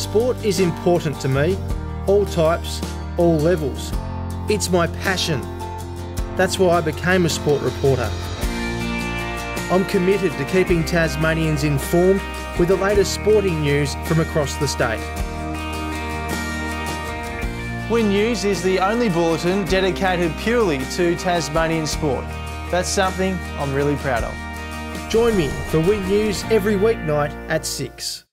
Sport is important to me, all types, all levels. It's my passion. That's why I became a sport reporter. I'm committed to keeping Tasmanians informed with the latest sporting news from across the state. Win News is the only bulletin dedicated purely to Tasmanian sport. That's something I'm really proud of. Join me for Win News every weeknight at 6.